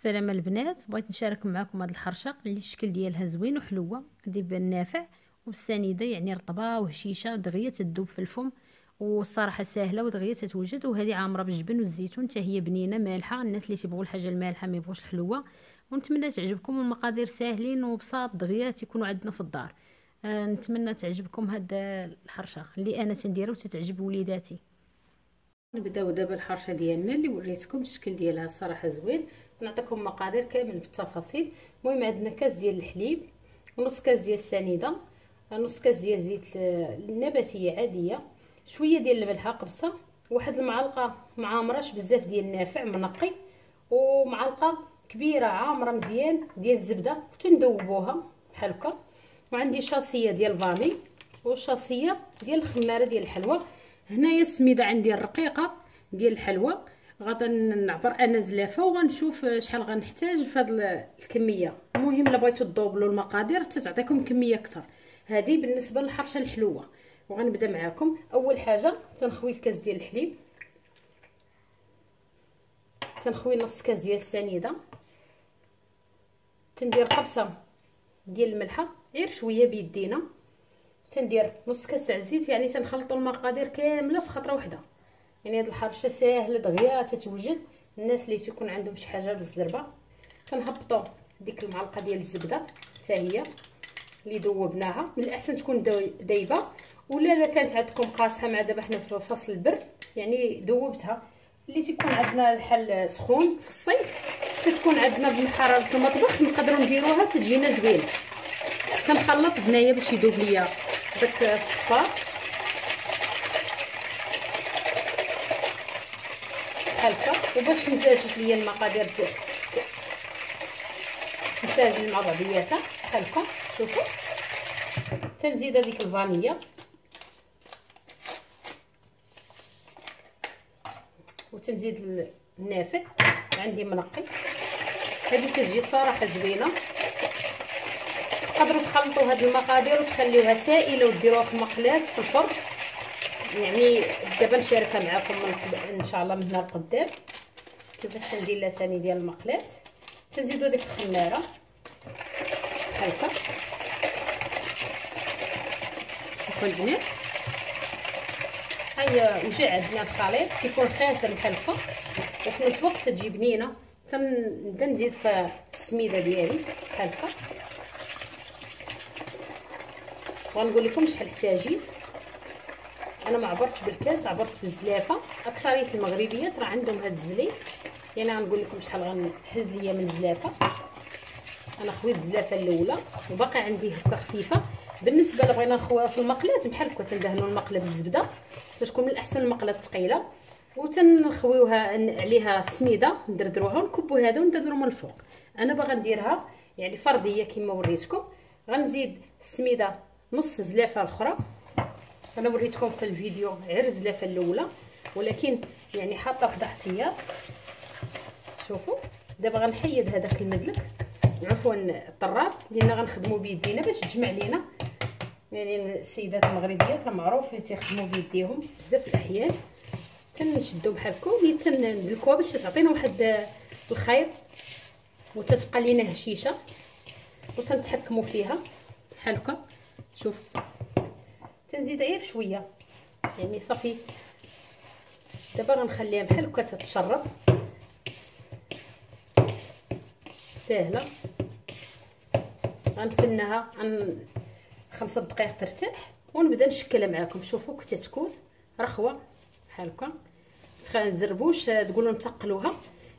السلام البنات. بغيت نشارك معكم هذه الحرشة. اللي الشكل ديالها زوين وحلوة. غادي يبان نافع وبالسنيدة يعني رطبة وهشيشة دغيا تذوب في الفم. والصراحة سهله ودغيا تتوجد. وهذه عامرة بالجبن والزيتون. حتى هي بنينة مالحة. الناس اللي تيبغوا الحاجة المالحة ما يبغوش الحلوه ونتمنى تعجبكم. المقادير ساهلين وبساط. دغيا تيكونوا عندنا في الدار. آه نتمنى تعجبكم هاد الحرشة. اللي أنا تنديرها وتتعجب وليداتي. نبداو دابا الحرشه ديالنا اللي وريتكم الشكل ديالها الصراحه زوين. نعطيكم مقادير كامل بالتفاصيل. المهم عندنا كاس ديال الحليب ونص كاس ديال السنيده نص كاس ديال الزيت النباتيه عاديه شوية ديال الملحه قبصه واحد المعلقه معامرش بزاف ديال النافع منقي ومعلقه كبيره عامره مزيان ديال الزبده تندوبوها بحال هكا. وعندي شاصيه ديال فاني وشاصيه ديال الخماره ديال الحلوى. هنايا السميدة عندي الرقيقة ديال الحلوى. غادا نعبر أنا زلافة وغنشوف شحال غنحتاج هذه الكمية. المهم إلا بغيتو تضوبلوا المقادير تعطيكم كمية أكثر. هذه بالنسبة للحرشة الحلوة. وغنبدأ معكم أول حاجة تنخوي الكاس ديال الحليب. تنخوي نص كاس ديال السنيدة. تندير قبصه ديال الملحة. غير شوية بيدينا. تندير نص كاس تاع الزيت يعني تنخلطوا المقادير كاملة في خطرة واحدة يعني هاد الحرشة ساهلة دغيا تتوجد. الناس اللي تيكون عندهم شي حاجة بالزربة كنهبطوا ديك المعلقة ديال الزبدة. حتى هي اللي ذوبناها من الأحسن تكون دايبة. ولا إلا كانت عندكم قاصحه مع دابا حنا في فصل البرد يعني ذوبتها اللي تيكون عندنا الحل سخون في الصيف كتكون عندنا بحراره المطبخ نقدروا نديروها تجينا زوينة. كنخلط هنايا باش يذوب ليا داك الصفار بحال هكا وباش تمتازج ليا المقادير ديال تمتازج مع بعضياتها بحال هكا شوفوا. تنزيد هذيك الفانيلا وتنزيد النافع عندي منقي. هذه تجي صراحة زوينة. تقدروا تخلطوا هاد المقادير وتخليوها سائلة وديروها في مقلاه في الفرن. يعني دابا نشاركها معكم إن شاء الله من هنا لقدام كيفاش ندير لها ثاني ديال المقلاه تنزيدوا ديك الخمارة. هكا. شوفوا البنات. هيا وجع عندنا الخليط. تيكون خاتم بحال هكا وفي نفس الوقت تجي بنينة. تنبدا نزيد في السميدة ديالي. بحال هكا. غنقول لكم شحال احتاجيت أنا ما عبرتش بالكاس عبرت بالزلافة. اكثريه المغربيات راه عندهم هاد الزليف يعني غنقول لكم شحال غنتحز ليا من الزلافة. أنا خويت الزلافة الأولى وباقي عندي هكا خفيفة. بالنسبة لبغينا نخويها في المقلاه بحال هكا تندهنوا المقلة بالزبدة. تتكون من الاحسن المقله الثقيلة. وتنخويوها عليها السميده ندردروها ونكبوا هذا وندردرو من الفوق. أنا باغا نديرها يعني فردية كما وريتكم. غنزيد السميدة نص زلافة الأخرى. أنا وريتكم في الفيديو غير الزلافة الأولى ولكن يعني حاطة واحد احتياط شوفوا دابا غنحيد هذاك المدلك عفوا الطراب لأن غنخدموا بيدينا باش تجمع لينا. يعني السيدات المغربيات راه معروف تيخدموا بيديهم بزاف الأحيان. تنشدو بحال هكا وهي تندلكوها باش تعطينا واحد الخيط وتتبقى لينا هشيشة وتنتحكموا فيها. بحال هكا. شوف تنزيد غير شوية. يعني صافي. دابا غنخليها بحال هكا تتشرب. ساهله غنتسناها عن خمسة دقائق ترتاح. ونبدا نشكلها معاكم. شوفوا كي تكون رخوة بحال هكا. تزربوش تقولوا نتقلوها.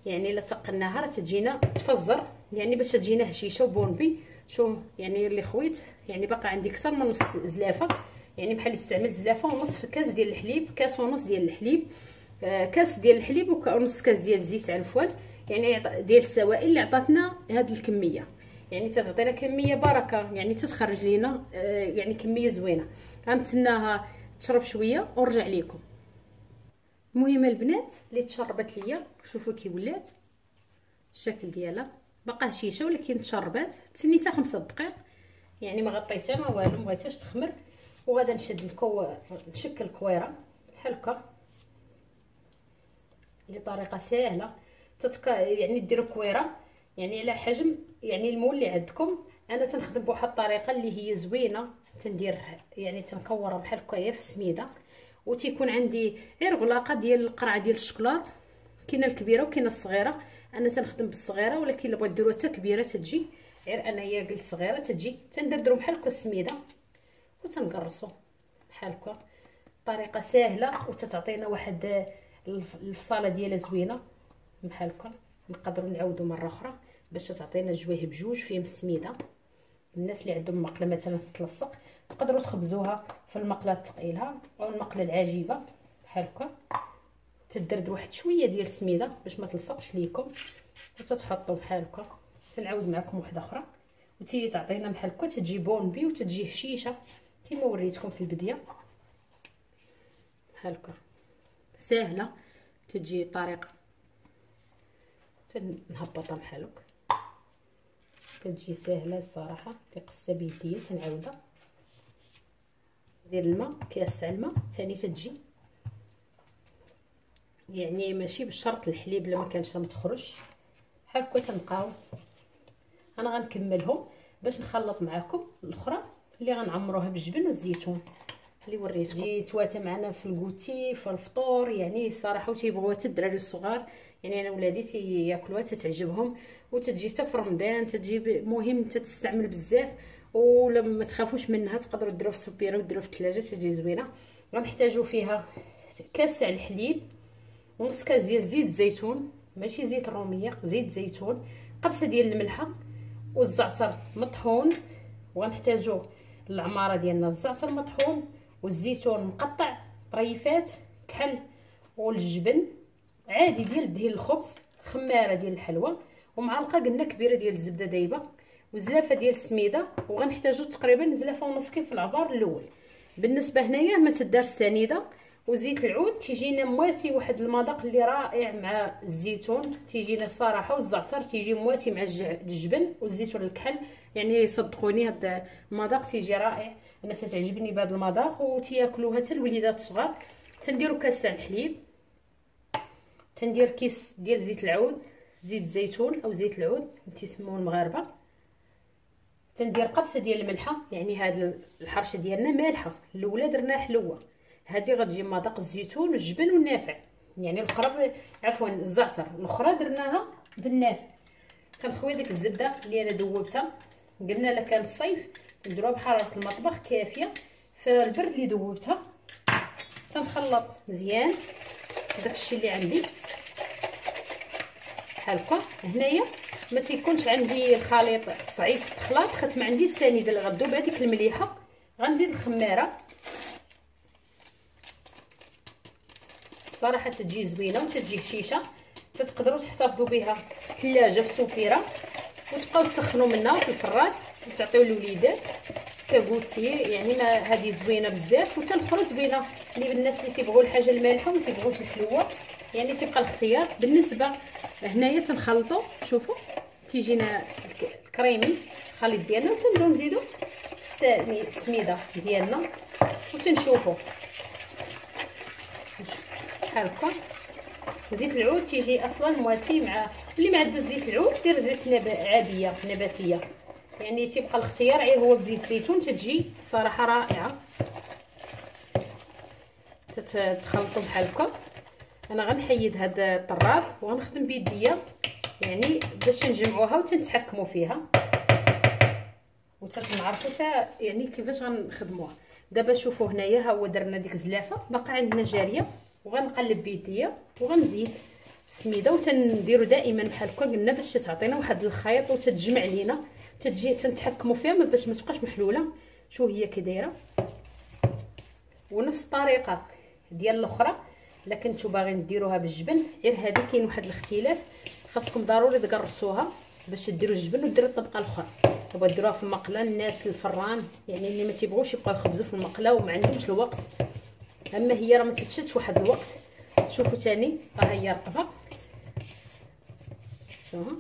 يعني إلا تقلناها راه تجينا تفزر. يعني باش تجينا هشيشة وبونبي. شوف يعني اللي خويت يعني باقي عندي أكثر من نص زلافة. يعني بحال استعملت زلافة ونص في كاس ديال الحليب كاس ونص ديال الحليب. آه كاس ديال الحليب ونص كاس ديال الزيت الفوال يعني ديال السوائل اللي عطاتنا هذه الكمية. يعني تعطينا كمية بركة يعني تتخرج لينا آه يعني كمية زوينة. غنتسناها تشرب شوية ونرجع لكم المهم البنات اللي تشربت ليا شوفوا كي ولات. الشكل ديالها. باقا هشيشه ولكن تشربات. تسنيتها خمسة دقائق يعني ما غطيتها ما والو ما بغيتهاش تخمر. وغادا نشد الكو نشكل الكويرة بحال هكا. بطريقه سهله تتك... يعني ديروا كويرة. يعني على حجم يعني المول اللي عندكم. أنا تنخدم بواحد الطريقة اللي هي زوينة. تندير يعني تنكورها بحال هكايا في السميدة. وتيكون عندي غير غلاقة ديال القرعة ديال الشكلاط كاينة الكبيره وكاينه الصغيره. أنا تنخدم بالصغيره ولكن الا بغيت ديروها حتى كبيره تجي. غير انايا قلت صغيره تجي. تندردرو بحال هكا السميده وتنقرصو بحال هكا. طريقه سهله وتتعطينا واحد الفصاله ديالها زوينه. بحال هكا. نقدروا نعاودوا مره أخرى باش تعطينا جويه بجوج فيهم السميده. الناس اللي عندهم مقله مثلا تتلصق تقدروا تخبزوها في المقله الثقيلة أو المقله العجيبة. بحال هكا. تدرد واحد شوية ديال السميدة باش ما تلصقش ليكم وتتحطوا بحال هكا. تنعاود معكم واحدة أخرى وتي تعطينا بحال هكا تجي بونبي وتجي هشيشة كما وريتكم في البداية. بحال هكا. ساهله تجي طريقة. تنهبطها بحال هكا. كتجي ساهله الصراحة. تيقصها بيديا تنعاودها. دير الماء كاس الماء. ثاني تجي يعني ماشي بالشرط الحليب لما كانش ما تخرج بحال هكا تنبقاو أنا غنكملهم باش نخلط معاكم الأخرى اللي غنعمروها بالجبن والزيتون. اللي وريتكم. جي تواتى معنا في الكوتي في الفطور يعني الصراحه وتيبغوها حتى الدراري الصغار. يعني أنا ولادي تياكلوها تتعجبهم. وتجي حتى في رمضان تجي مهم تستعمل بزاف. ولما ما تخافوش منها تقدروا ديروها في السوبيرة وديروها في الثلاجة تجي زوينة. غنحتاجوا فيها كاس تاع الحليب. ونص كاس ديال زيت الزيتون ماشي زيت الروميه زيت زيتون قبصه ديال الملحة والزعتر مطحون. وغنحتاجوا العمارة ديالنا الزعتر مطحون والزيتون مقطع طريفات كحل والجبن. عادي ديال دهين الخبز خمارة ديال الحلوى. ومعلقة قلنا كبيرة ديال الزبدة دايبة. وزلافة ديال السميدة. وغنحتاجو تقريبا زلافة ونص كيف العبار الأول. بالنسبة هنايا ما تدار السنيدة. وزيت العود تيجينا مواتي واحد المذاق اللي رائع مع الزيتون تيجينا الصراحة والزعتر تيجي مواتي مع الجبن والزيتون الكحل. يعني صدقوني هذا المذاق تيجي رائع. أنا تتعجبني بهذا المذاق وتياكلوها حتى الوليدات الصغار. تنديروا كاس تاع الحليب. تندير كيس ديال زيت العود زيت الزيتون أو زيت العود تيسموه المغاربة. تندير قبصه ديال الملحة يعني هاد الحرشة ديالنا مالحة. الأولى درناها حلوة. هذه غتجي مذاق الزيتون والجبن والنافع. يعني الاخرى عفوا الزعتر. الاخرى درناها بالنافع. تنخوي ديك الزبدة اللي أنا ذوبتها قلنا لك كان الصيف نديروها بحراره المطبخ كافية. في البرد اللي ذوبتها تنخلط مزيان داكشي اللي عندي. بحال هكا. هنايا ما تيكونش عندي الخليط صعيب في التخلاط خاطر ما عندي السنيده اللي غدوب. هذيك المليحة. غنزيد الخماره صراحة تجي زوينة وتجي هشيشه تتقدروا تحتفظوا بها في الثلاجه في السفيره وتبقاو تسخنوا منها في الفراد وتعطيو للوليدات. كغوتي يعني ما هذه زوينة بزاف وتنخرج زوينه اللي بالناس اللي تيبغوا الحاجة المالحة وما تيبغوش الحلوة يعني تيبقى الاختيار بالنسبة هنايا تنخلطوا شوفوا تيجينا الكريمي الخليط ديالنا وتنبداو نزيدو السميدة ديالنا وتنشوفوا بحال هكا زيت العود تيجي أصلا مواتي مع اللي ما عنده زيت العود دير زيت نب... عادية نباتية. يعني تيبقى الاختيار غير هو بزيت الزيتون تتجي صراحة رائعة. تتخلطوا بحال هكا أنا غنحيد هاد الطراب وغنخدم بيديا يعني باش نجمعوها وتنتحكموا فيها. وتنعرفوا حتى يعني كيفاش غنخدموها. دابا شوفوا هنايا ها هو درنا ديك الزلافه باقا عندنا جارية. وغنقلب بيديا وغنزيد السميده وتنديروا دائما بحال هكا قلنا باش تعطينا واحد الخيط وتتجمع لينا. تتجي تنتحكموا فيها باش ما تبقاش محلولة. شو هي كي دايرة؟ ونفس الطريقة ديال الأخرى إلا كنتو باغيين ديروها بالجبن غير هذه كاين واحد الاختلاف. خاصكم ضروري تقرصوها باش ديروا الجبن وديروا الطبقة الأخرى. تبغوا ديروها في المقلة الناس الفران يعني اللي ما تيبغوش يبقاو يخبزوا في المقلة وما عندهمش الوقت. أما هي راه ما تتشدش واحد الوقت. شوفوا ثاني ها هي رطبه شوفوا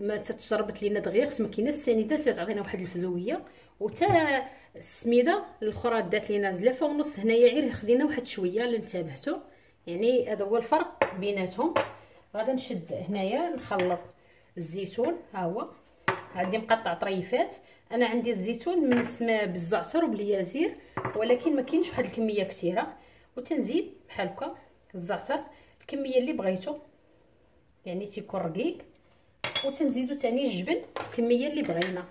ما تتشربت لينا دغيا ما كاينة السنيده تعطينا واحد الفزوية. وتا السميدة الأخرى دات لينا زلافة ونص. هنايا غير خدينا واحد شوية اللي انتبهتوا يعني هذا هو الفرق بيناتهم. غادا نشد هنايا نخلط الزيتون. ها هو. عندي مقطع طريفات. أنا عندي الزيتون من السماء بالزعتر وباليازير ولكن ما كاينش واحد الكمية كثيرة. وتنزيد بحال هكا الزعتر الكمية اللي بغيتو. يعني تيكون رقيق. وتنزيدو ثاني الجبن الكمية اللي بغينا.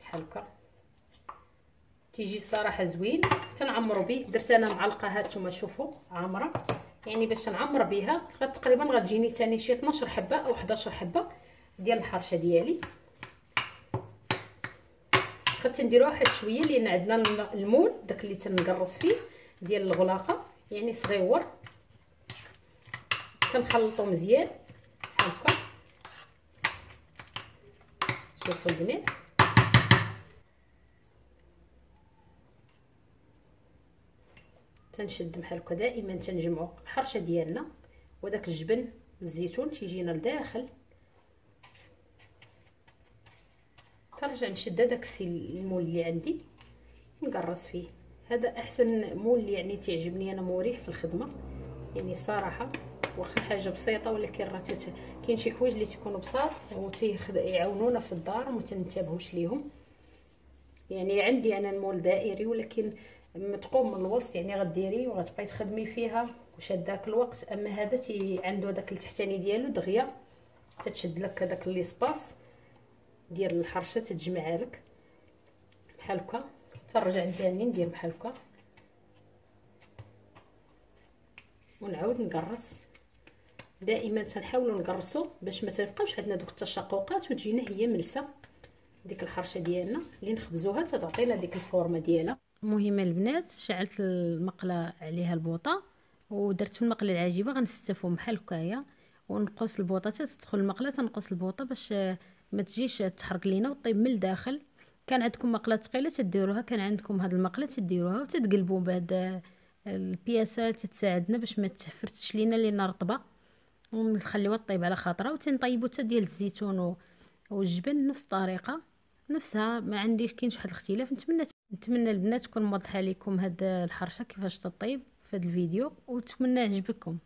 بحال هكا. تيجي الصراحة زوين. تنعمرو به درت أنا معلقة هانتوما شوفوا عامرة. يعني باش نعمر بها تقريبا غتجيني ثاني شي 12 حبة أو 11 حبة ديال الحرشة ديالي. خدت نديرو واحد شوية لأن عندنا المول داك اللي تنقرص فيه. ديال الغلاقة يعني صغيور. كنخلطو مزيان. هكا. شوفوا البنات. تنشد بحال هكا دائما تنجمعوا الحرشة ديالنا. وداك الجبن الزيتون تيجينا لداخل. ترجع نشد هذاك المول اللي عندي. نقرص فيه. هذا أحسن moule يعني تعجبني أنا مريح في الخدمة. يعني الصراحه واخا حاجة بسيطة ولكن راه كاين شي حوايج اللي تيكونوا بساط وتيعاونونا في الدار وما تنتبهوش ليهم. يعني عندي أنا ال moule دائري ولكن متقوم من الوسط يعني غديري وغتبقاي تخدمي فيها وشاد داك الوقت. أما هذا تي عنده داك التحتاني ديالو دغيا تتشد لك هذاك l'espace ديال الحرشة تتجمعها لك. بحال هكا. ترجع ثاني ندير بحال هكا. ونعاود نقرص. دائما تنحاولوا نقرصوا باش ما تبقاوش عندنا دوك التشققات وتجينا هي ملسة. ديك الحرشة ديالنا اللي نخبزوها تتعطينا ديك الفورمة ديالها. مهمه البنات شعلت المقلة عليها البوطة ودرت في المقلة العجيبة غنستفو بحال هكايا. ونقص البوطة تدخل المقلة تنقص البوطة باش ما تجيش تحرق لينا وطيب من الداخل. كان عندكم مقلة ثقيلة تديروها كان عندكم هاد المقلة تديروها وتتقلبوا بهاد البياسات تساعدنا باش ما تفرتش لينا لينا رطبه ونخليوها طيب على خاطرها وتنطيبوا حتى ديال الزيتون والجبن نفس الطريقة نفسها. ما عنديش كاينش واحد الاختلاف. نتمنى نتمنى البنات تكون موضحه لكم هاد الحرشة كيفاش تطيب في هاد الفيديو ونتمنى عجبكم